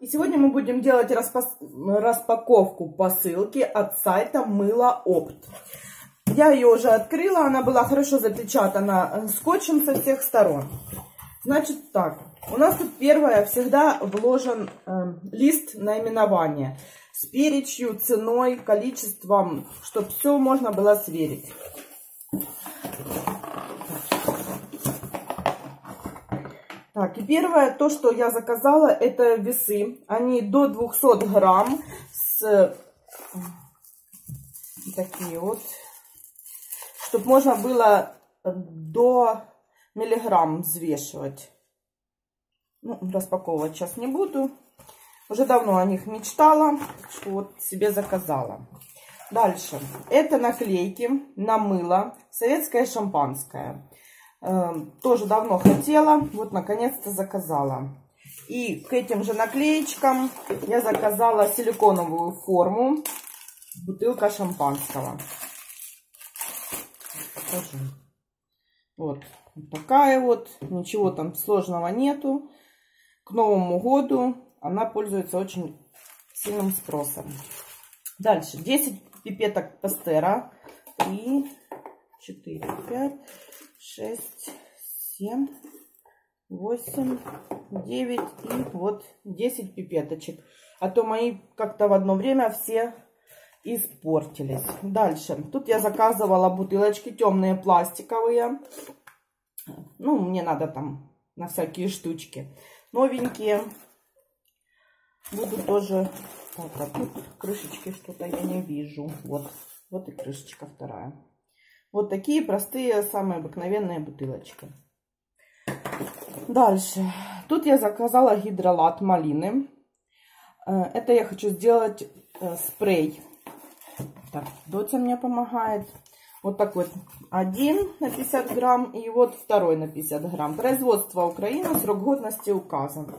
И сегодня мы будем делать распа распаковку посылки от сайта Мыло Опт. Я ее уже открыла, она была хорошо запечатана э, скотчем со всех сторон. Значит так, у нас тут первое всегда вложен э, лист наименования с перечью, ценой, количеством, чтобы все можно было сверить. Так, и первое, то, что я заказала, это весы. Они до 200 грамм с такие вот, чтобы можно было до миллиграмм взвешивать. Ну, распаковывать сейчас не буду. Уже давно о них мечтала, что вот себе заказала. Дальше. Это наклейки на мыло. Советское шампанское. Эм, тоже давно хотела, вот наконец-то заказала. И к этим же наклеечкам я заказала силиконовую форму, бутылка шампанского. Покажу. Вот, вот такая вот, ничего там сложного нету. К Новому году она пользуется очень сильным спросом. Дальше, 10 пипеток пастера. 3, 4, 5, шесть, семь, восемь, девять и вот десять пипеточек. А то мои как-то в одно время все испортились. Дальше. Тут я заказывала бутылочки темные пластиковые. Ну, мне надо там на всякие штучки. Новенькие. Буду тоже... Так, а тут крышечки что-то я не вижу. Вот, вот и крышечка вторая. Вот такие простые, самые обыкновенные бутылочки. Дальше. Тут я заказала гидролат малины. Э, это я хочу сделать э, спрей. Так, Дотя мне помогает. Вот такой один на 50 грамм и вот второй на 50 грамм. Производство Украина, срок годности указан.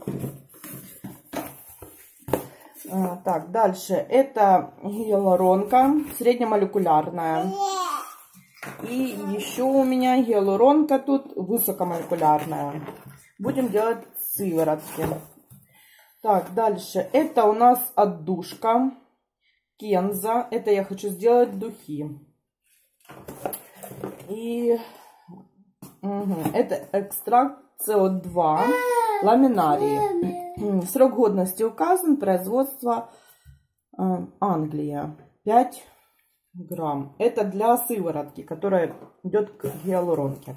Э, так, дальше. Это гиалуронка среднемолекулярная. И еще у меня гиалуронка тут высокомолекулярная. Будем делать сыворотки. Так, дальше. Это у нас отдушка Кенза. Это я хочу сделать духи. И угу. это экстракт СО2 ламинарии. Срок годности указан. Производство э, Англия. 5 грамм. Это для сыворотки, которая идет к гиалуронке.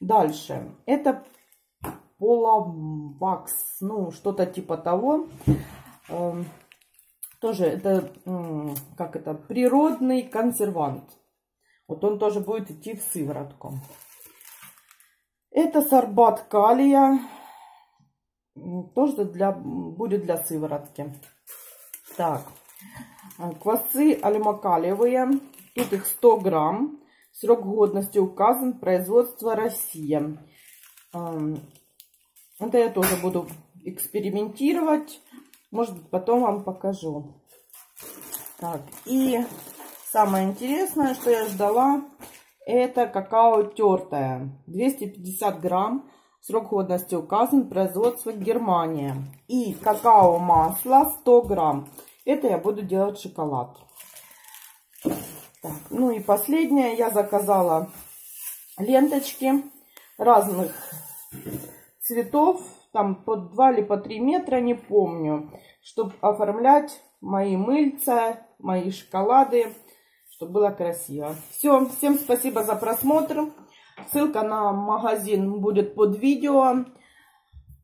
Дальше. Это полавакс, ну, что-то типа того. Эм, тоже это, как это, природный консервант. Вот он тоже будет идти в сыворотку. Это сорбат калия. Тоже для, будет для сыворотки. Так. А, квасы альмакалиевые. Тут их 100 грамм. Срок годности указан. Производство Россия. Это я тоже буду экспериментировать. Может быть, потом вам покажу. Так, и самое интересное, что я ждала, это какао тертое. 250 грамм. Срок годности указан. Производство Германия. И какао масло 100 грамм. Это я буду делать шоколад. Так, ну и последнее. Я заказала ленточки разных цветов. Там по 2 или по 3 метра, не помню. Чтобы оформлять мои мыльца, мои шоколады. Чтобы было красиво. Все, всем спасибо за просмотр. Ссылка на магазин будет под видео.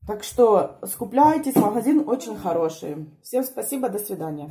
Так что скупляйтесь, магазин очень хороший. Всем спасибо, до свидания.